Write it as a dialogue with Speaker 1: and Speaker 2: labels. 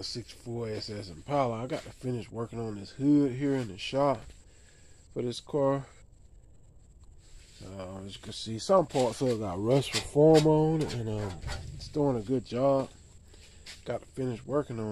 Speaker 1: the 64 SS Impala. I got to finish working on this hood here in the shop for this car. Uh, as you can see, some parts of it got rust reform on it, and um, it's doing a good job. Got to finish working on